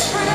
It's free.